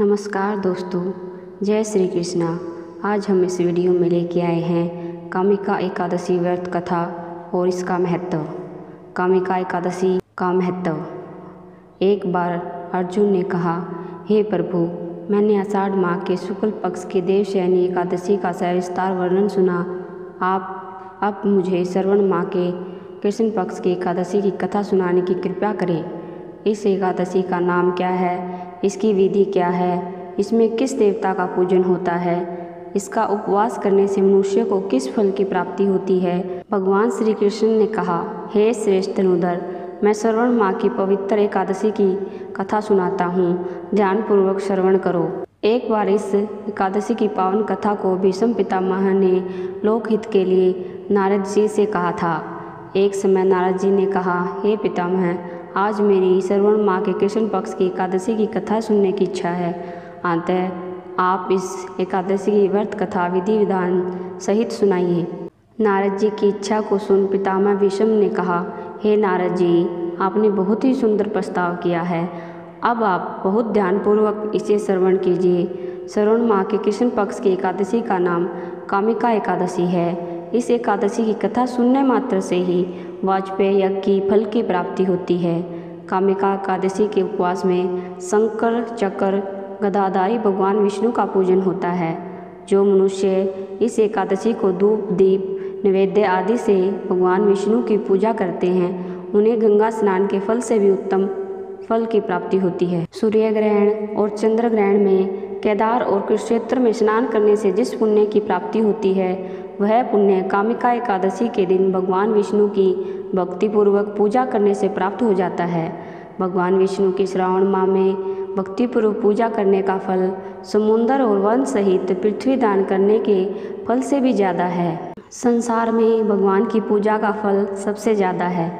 नमस्कार दोस्तों, जय श्री कृष्णा। आज हम इस वीडियो में लेके आए हैं कामिका एकादशी व्रत कथा और इसका महत्व। कामिका एकादशी का महत्व। एक बार अर्जुन ने कहा, हे प्रभु, मैंने आषाढ़ माह के शुक्ल पक्ष के देवशयनी एकादशी का सविस्तार वर्णन सुना। आप अब मुझे श्रवण माह के कृष्ण पक्ष की एकादशी की कथा सुनाने की कृपया करें। इस एकादशी का नाम क्या है इसकी विधि क्या है? इसमें किस देवता का पूजन होता है? इसका उपवास करने से मनुष्य को किस फल की प्राप्ति होती है? भगवान श्री कृष्ण ने कहा, हे श्रेष्ठ तनुधर मैं श्रवण माँ की पवित्र एकादशी की कथा सुनाता हूँ। ध्यानपूर्वक श्रवण करो। एक बार इस एकादशी की पावन कथा को भीष्म पितामह ने लोकहित के लिए नारद जी से कहा था। एक समय नारद जी ने कहा, हे पितामह आज मेरी श्रवण माँ के कृष्ण पक्ष की एकादशी की कथा सुनने की इच्छा है। अतः आप इस एकादशी की व्रत कथा विधि विधान सहित सुनाइए। नारद जी की इच्छा को सुन पितामह विषम ने कहा, हे नारद जी, आपने बहुत ही सुंदर प्रस्ताव किया है। अब आप बहुत ध्यानपूर्वक इसे श्रवण कीजिए। श्रवण माँ के कृष्ण पक्ष की एकादशी का नाम कामिका एकादशी है। इस एकादशी की कथा सुनने मात्र से ही वाजपेयी यज्ञ की फल की प्राप्ति होती है। कामिका एकादशी के उपवास में शंकर, चक्र, गदाधारी भगवान विष्णु का पूजन होता है। जो मनुष्य इस एकादशी को धूप, दीप, नैवेद्य आदि से भगवान विष्णु की पूजा करते हैं, उन्हें गंगा स्नान के फल से भी उत्तम फल की प्राप्ति होती है। सूर्य ग्रहण और चंद्र ग्रहण में केदार और कुरुक्षेत्र में स्नान करने से जिस पुण्य की प्राप्ति होती है वह पुण्य कामिका एकादशी के दिन भगवान विष्णु की भक्तिपूर्वक पूजा करने से प्राप्त हो जाता है। भगवान विष्णु की श्रावण माह में भक्तिपूर्वक पूजा करने का फल समुन्दर और वन सहित पृथ्वी दान करने के फल से भी ज़्यादा है। संसार में भगवान की पूजा का फल सबसे ज़्यादा है।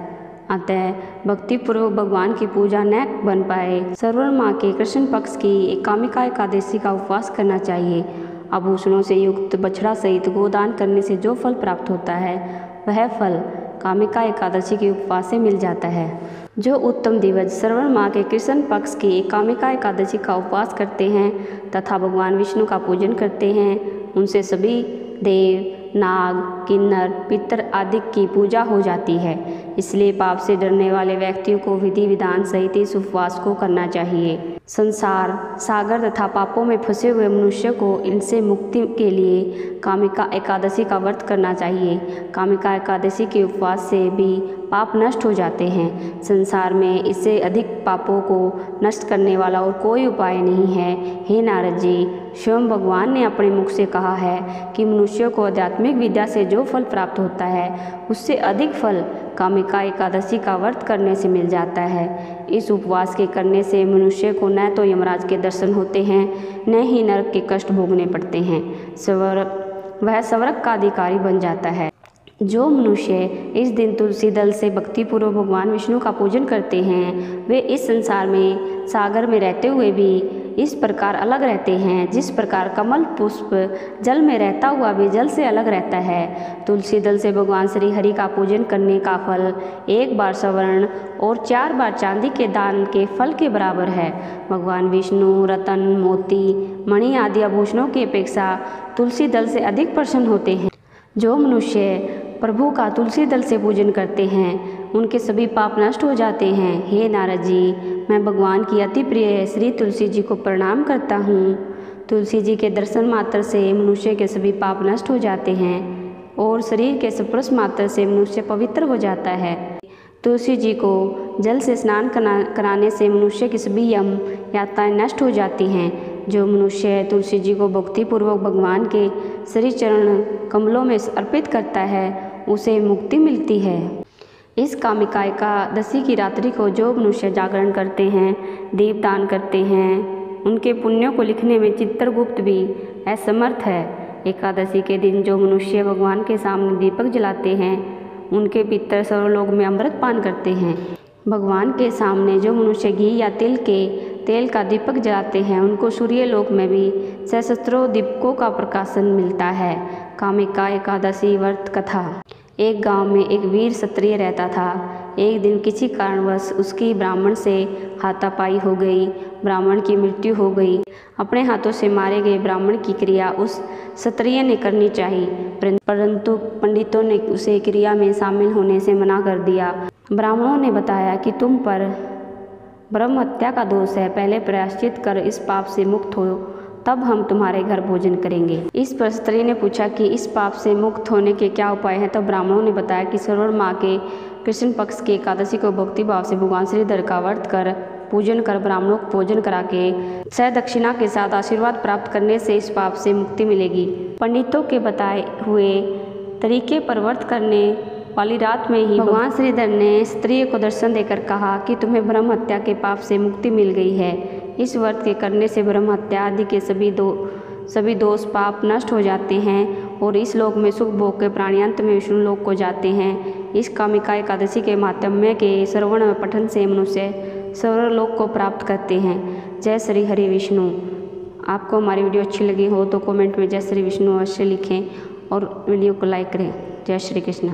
अतः भक्तिपूर्वक भगवान की पूजा न बन पाए, श्रवण माँ के कृष्ण पक्ष की कामिका एकादशी का उपवास करना चाहिए। आभूषणों से युक्त बछड़ा सहित गोदान करने से जो फल प्राप्त होता है, वह फल कामिका एकादशी के उपवास से मिल जाता है। जो उत्तम दिवस श्रवण माह के कृष्ण पक्ष की कामिका एकादशी का उपवास करते हैं तथा भगवान विष्णु का पूजन करते हैं, उनसे सभी देव, नाग, किन्नर, पितर आदि की पूजा हो जाती है। इसलिए पाप से डरने वाले व्यक्तियों को विधि विधान सहित इस उपवास को करना चाहिए। संसार, सागर तथा पापों में फंसे हुए मनुष्य को इनसे मुक्ति के लिए कामिका एकादशी का व्रत करना चाहिए। कामिका एकादशी के उपवास से भी पाप नष्ट हो जाते हैं। संसार में इससे अधिक पापों को नष्ट करने वाला और कोई उपाय नहीं है। हे नारद जी, स्वयं भगवान ने अपने मुख से कहा है कि मनुष्य को आध्यात्मिक विद्या से जो फल प्राप्त होता है, उससे अधिक फल कामिका एकादशी का व्रत करने से मिल जाता है। इस उपवास के करने से मनुष्य को न तो यमराज के दर्शन होते हैं, न ही नरक के कष्ट भोगने पड़ते हैं। स्वर, वह स्वरक का अधिकारी बन जाता है। जो मनुष्य इस दिन तुलसी दल से भक्तिपूर्वक भगवान विष्णु का पूजन करते हैं, वे इस संसार में सागर में रहते हुए भी इस प्रकार अलग रहते हैं, जिस प्रकार कमल पुष्प जल में रहता हुआ भी जल से अलग रहता है। तुलसी दल से भगवान श्री हरि का पूजन करने का फल एक बार सवर्ण और चार बार चांदी के दान के फल के बराबर है। भगवान विष्णु, रतन, मोती, मणि आदि आभूषणों की अपेक्षा तुलसी दल से अधिक प्रसन्न होते हैं। जो मनुष्य प्रभु का तुलसी दल से पूजन करते हैं। उनके सभी पाप नष्ट हो जाते हैं। हे नारद जी, मैं भगवान की अति प्रिय श्री तुलसी जी को प्रणाम करता हूँ। तुलसी जी के दर्शन मात्र से मनुष्य के सभी पाप नष्ट हो जाते हैं और शरीर के स्पर्श मात्र से मनुष्य पवित्र हो जाता है। तुलसी जी को जल से स्नान कराने से मनुष्य की सभी यम यात्राएँ नष्ट हो जाती हैं, जो मनुष्य तुलसी जी को भक्तिपूर्वक भगवान के श्री चरण कमलों में अर्पित करता है उसे मुक्ति मिलती है। इस कामिका एकादशी की रात्रि को जो मनुष्य जागरण करते हैं, दीप दान करते हैं, उनके पुण्यों को लिखने में चित्रगुप्त भी असमर्थ है। एकादशी के दिन जो मनुष्य भगवान के सामने दीपक जलाते हैं, उनके पितर सर्वलोक में अमृत पान करते हैं। भगवान के सामने जो मनुष्य घी या तिल के तेल का दीपक जलाते हैं। उनको सूर्य लोक में भी सहस्त्रों दीपकों का प्रकाशन मिलता है। कामिका एकादशी व्रत कथा। एक गाँव में एक वीर क्षत्रिय रहता था। एक दिन किसी कारणवश उसकी ब्राह्मण से हाथापाई हो गई। ब्राह्मण की मृत्यु हो गई। अपने हाथों से मारे गए ब्राह्मण की क्रिया उस क्षत्रिय ने करनी चाहिए। परंतु पंडितों ने उसे क्रिया में शामिल होने से मना कर दिया। ब्राह्मणों ने बताया कि तुम पर ब्रह्म हत्या का दोष है। पहले प्रायश्चित कर इस पाप से मुक्त हो, तब हम तुम्हारे घर भोजन करेंगे। इस पर स्त्री ने पूछा कि इस पाप से मुक्त होने के क्या उपाय हैं? तो ब्राह्मणों ने बताया कि श्रवण माँ के कृष्ण पक्ष के एकादशी को भक्ति भाव से भगवान श्रीधर का व्रत कर पूजन कर ब्राह्मणों को भोजन करा के सह दक्षिणा के साथ आशीर्वाद प्राप्त करने से इस पाप से मुक्ति मिलेगी। पंडितों के बताए हुए तरीके पर व्रत करने वाली रात में ही भगवान श्रीधर ने स्त्री को दर्शन देकर कहा कि तुम्हें ब्रह्म हत्या के पाप से मुक्ति मिल गई है। इस व्रत के करने से ब्रह्म हत्या आदि के सभी दो सभी दोष पाप नष्ट हो जाते हैं और इस लोक में सुख भोग के प्राणी में विष्णु लोक को जाते हैं। इस कामिका एकादशी के माध्यम के श्रवण पठन से मनुष्य सर्वलोक को प्राप्त करते हैं। जय श्री हरि विष्णु। आपको हमारी वीडियो अच्छी लगी हो तो कमेंट में जय श्री विष्णु अवश्य लिखें और वीडियो को लाइक करें। जय श्री कृष्ण।